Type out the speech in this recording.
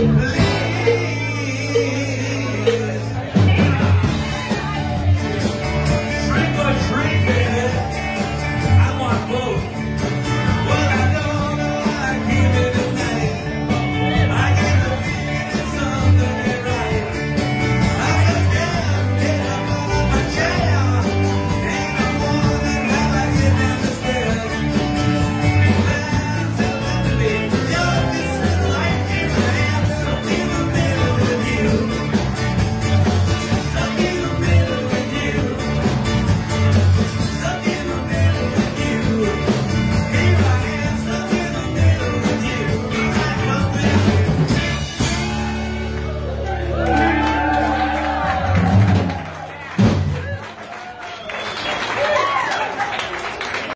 Amen.